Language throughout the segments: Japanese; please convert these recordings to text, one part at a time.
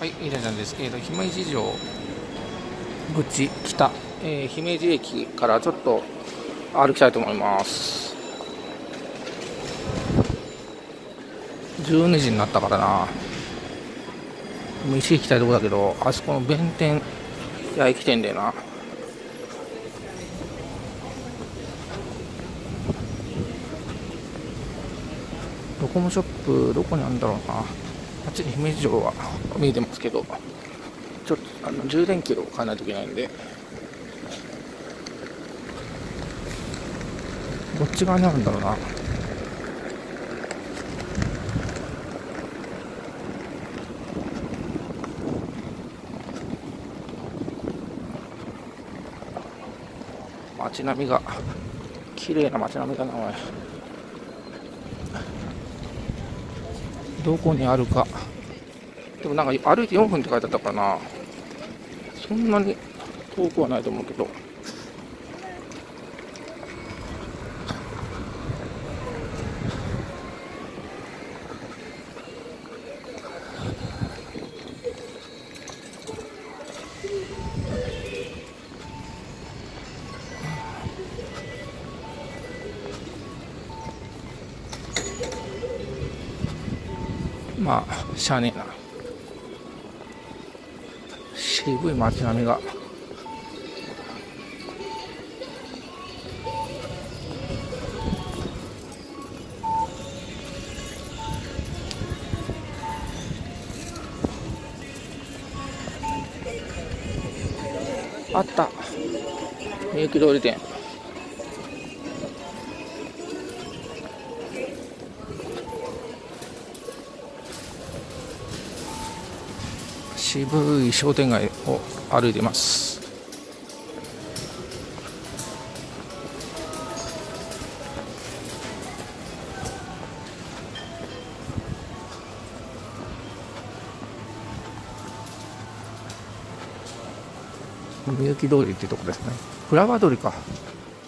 はい、イラちゃんです。えっ、ー、と、姫路城口北、えー、姫路駅からちょっと歩きたいと思います。12時になったからな。飯行きたいとこだけど、あそこの弁天屋駅店でな。ドコモショップ、どこにあるんだろうな。ちに姫路城は見えてますけど、ちょっとあの充電器を買わないといけないんで、こっち側にあるんだろうな。街並みが綺麗な街並みだなおいどこにあるか。でもなんか歩いて4分って書いてあったかな。そんなに遠くはないと思うけど。まあしゃあねえな渋い街並みが。あった。みゆき通り店。渋い商店街を歩いてます。みゆき通りっていうとこですね。フラワー通りか。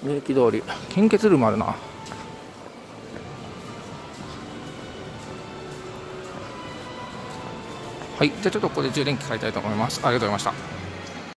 みゆき通り。献血ルームあるな。はい、じゃあちょっとここで充電器買いたいと思います。ありがとうございました。